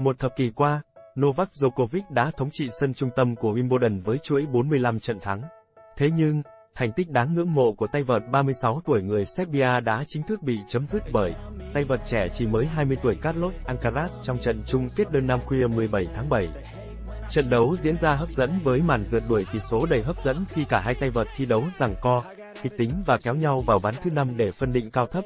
Một thập kỷ qua, Novak Djokovic đã thống trị sân trung tâm của Wimbledon với chuỗi 45 trận thắng. Thế nhưng, thành tích đáng ngưỡng mộ của tay vợt 36 tuổi người Serbia đã chính thức bị chấm dứt bởi tay vợt trẻ chỉ mới 20 tuổi Carlos Alcaraz trong trận chung kết đơn nam khuya 17 tháng 7. Trận đấu diễn ra hấp dẫn với màn rượt đuổi tỷ số đầy hấp dẫn khi cả hai tay vợt thi đấu giằng co, kịch tính và kéo nhau vào ván thứ 5 để phân định cao thấp.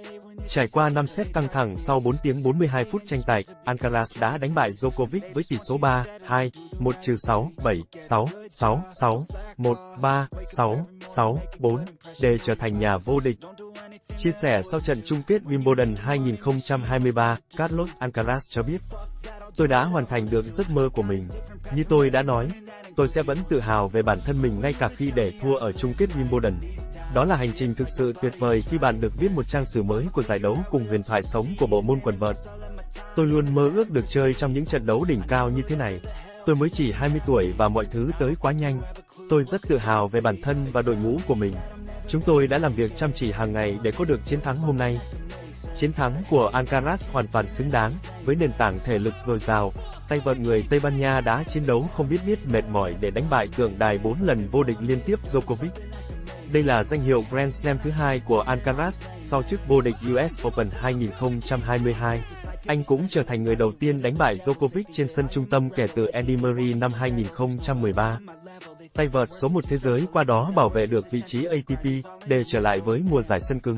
Trải qua 5 set căng thẳng sau 4 tiếng 42 phút tranh tài, Alcaraz đã đánh bại Djokovic với tỷ số 3, 2, 1 6, 7, 6, 6, 6, 1, 3, 6, 6, 4, để trở thành nhà vô địch. Chia sẻ sau trận chung kết Wimbledon 2023, Carlos Alcaraz cho biết, Tôi đã hoàn thành được giấc mơ của mình. Như tôi đã nói, tôi sẽ vẫn tự hào về bản thân mình ngay cả khi để thua ở chung kết Wimbledon. Đó là hành trình thực sự tuyệt vời khi bạn được viết một trang sử mới của giải đấu cùng huyền thoại sống của bộ môn quần vợt. Tôi luôn mơ ước được chơi trong những trận đấu đỉnh cao như thế này. Tôi mới chỉ 20 tuổi và mọi thứ tới quá nhanh. Tôi rất tự hào về bản thân và đội ngũ của mình. Chúng tôi đã làm việc chăm chỉ hàng ngày để có được chiến thắng hôm nay. Chiến thắng của Alcaraz hoàn toàn xứng đáng, với nền tảng thể lực dồi dào, tay vợt người Tây Ban Nha đã chiến đấu không biết biết mệt mỏi để đánh bại tượng đài 4 lần vô địch liên tiếp Djokovic. Đây là danh hiệu Grand Slam thứ hai của Alcaraz, sau chức vô địch US Open 2022. Anh cũng trở thành người đầu tiên đánh bại Djokovic trên sân trung tâm kể từ Andy Murray năm 2013. Tay vợt số 1 thế giới qua đó bảo vệ được vị trí ATP, để trở lại với mùa giải sân cứng.